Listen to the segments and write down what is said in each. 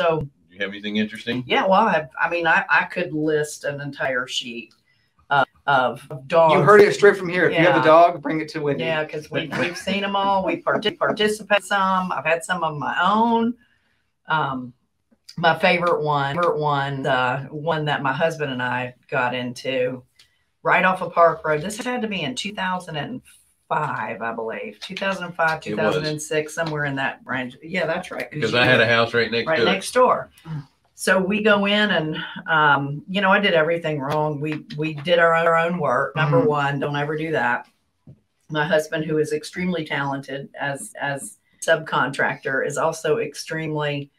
So Do you have anything interesting? yeah, well, I, I mean, I, I could list an entire sheet of, of dogs. You heard it straight from here. If you have a dog, bring it to Wendy. Yeah, because we, we've seen them all. We partic- participate some. I've had some of my own. Um, my favorite one, favorite one, uh, one that my husband and I got into right off of Park Road. This had to be in 2005, I believe. 2005, It was. 2006, somewhere in that range. Yeah, that's right. Because I had a house right next right to it. next door. So we go in and, um, you know, I did everything wrong. We we did our own, our own work. Number Mhm. one, don't ever do that. My husband, who is extremely talented as as subcontractor, is also extremely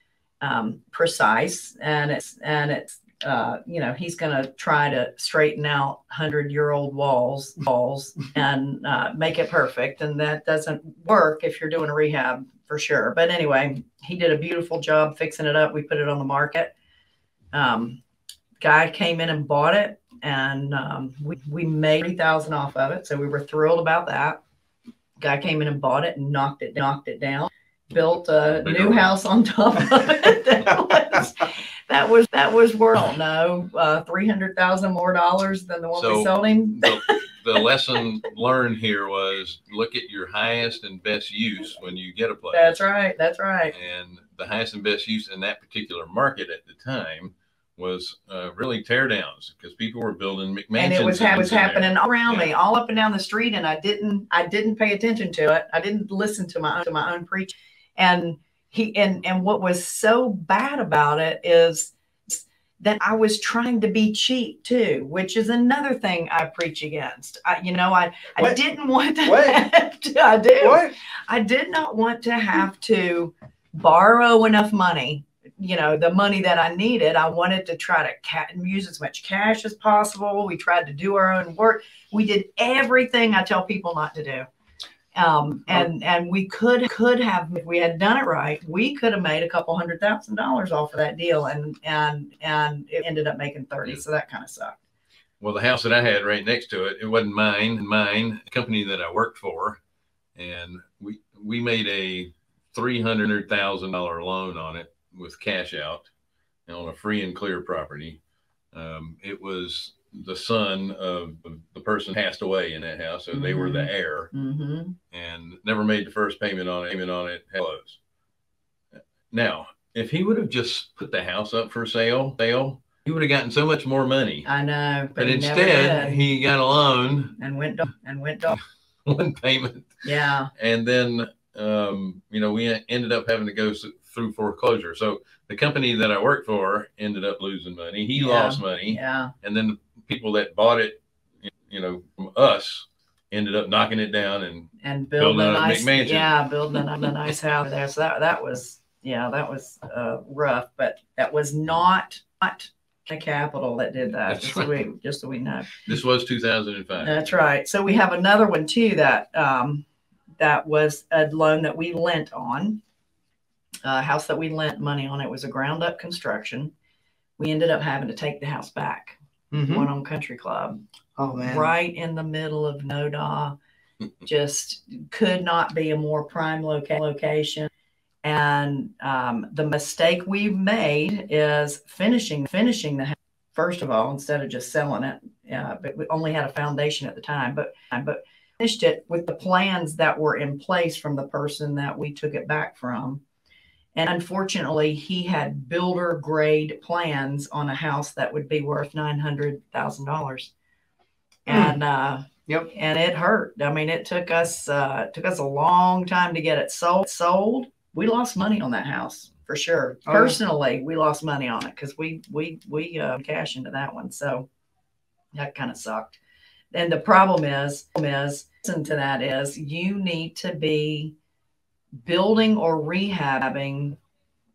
um, precise, and it's and it's uh, you know he's going to try to straighten out hundred year old walls walls and uh, make it perfect, and that doesn't work if you're doing a rehab for sure. But anyway, he did a beautiful job fixing it up. We put it on the market. Um, guy came in and bought it, and um, we we made three thousand off of it, so we were thrilled about that. Guy came in and bought it and knocked it knocked it down. Built a Big new old- house on top of it. that was that was that was worth I don't know uh, three hundred thousand more dollars than the one So- we sold him. the, the lesson learned here was look at your highest and best use when you get a place. That's right. That's right. And the highest and best use in that particular market at the time was uh, really tear downs because people were building McMansions. and it was ha- was happening all around me, all up and down the street, and I didn't I didn't pay attention to it. I didn't listen to my to my own preach, and he and and what was so bad about it is that I was trying to be cheap too, which is another thing I preach against. I, you know, I I What? didn't want to. What? have to- I do. What? I did not want to have to borrow enough money, you know, the money that I needed. I wanted to try to ca- use as much cash as possible. We tried to do our own work. We did everything I tell people not to do. Um, and and we could could have if we had done it right, we could have made a couple hundred thousand dollars off of that deal, and and and it ended up making thirty. So that kind of sucked. Well, the house that I had right next to it, it wasn't mine. Mine, the company that I worked for, and we we made a three hundred thousand dollar loan on it with cash out on a free and clear property. Um, it was the son of the person passed away in that house, so they were the heir, Mm-hmm. and never made the first payment on it. Payment on it closed. Now, if he would have just put the house up for sale, sale, he would have gotten so much more money. I know, but, But he instead, he got a loan, and went do- and went one payment, yeah and then um, you know we ended up having to go through foreclosure. So the company that I worked for ended up losing money. He Yeah. lost money, yeah and then the people that bought it, you know, from us, ended up knocking it down. And and building, Building a nice McMansion. yeah building a, a nice house there so that that was yeah that was uh, rough but that was not not the capital that did that That's just so we just so we know this was 2005. that's right so we have another one too that um that was a loan that we lent on a house that we lent money on it was a ground up construction we ended up having to take the house back Mhm. one on country club Oh man. right in the middle of Noda. Just could not be a more prime loca- location. And um, the mistake we've made is finishing finishing the house first of all instead of just selling it. Yeah, but we only had a foundation at the time, but but finished it with the plans that were in place from the person that we took it back from. And unfortunately, he had builder grade plans on a house that would be worth nine hundred thousand dollars. And uh Yep. and it hurt. I mean it took us uh took us a long time to get it sold sold. We lost money on that house for sure. Oh, personally we lost money on it because we we we uh cash into that one. So that kind of sucked. And the problem is is listen to that is you need to be building or rehabbing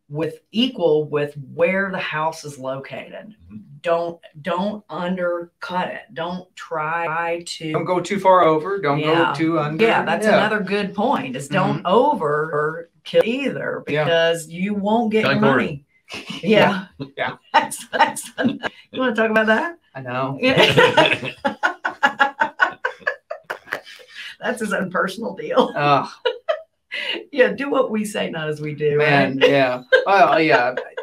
with equal with where the house is located don't don't undercut it don't try to Don't go too far over. Don't Yeah. go too under. yeah that's another good point is don't mm-hmm. over or kill either Yeah. because you won't get your money yeah Yeah. that's, that's you want to talk about that I know. yeah that's his own personal deal Oh yeah do what we say not as we do man, right? yeah. Well, yeah.